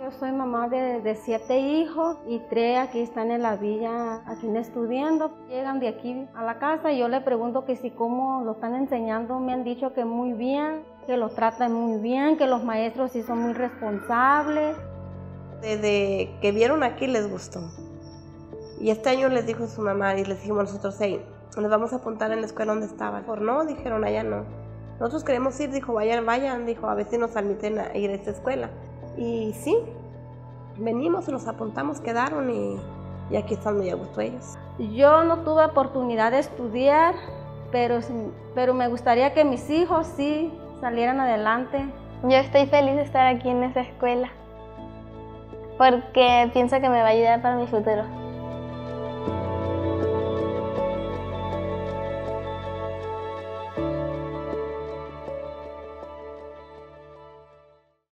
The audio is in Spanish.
Yo soy mamá de, siete hijos y tres aquí están en la villa, aquí estudiando. Llegan de aquí a la casa y yo le pregunto que si cómo lo están enseñando. Me han dicho que muy bien, que los tratan muy bien, que los maestros sí son muy responsables. Desde que vieron aquí les gustó. Y este año les dijo su mamá y les dijimos nosotros, hey, nos vamos a apuntar en la escuela donde estaban. Por no, dijeron allá no. Nosotros queremos ir, dijo, vayan, vayan, dijo, a ver si nos admiten a ir a esta escuela. Y sí, venimos, los apuntamos, quedaron y, y aquí están muy a gusto ellos. Yo no tuve oportunidad de estudiar, pero, pero me gustaría que mis hijos sí salieran adelante. Yo estoy feliz de estar aquí en esa escuela porque pienso que me va a ayudar para mi futuro.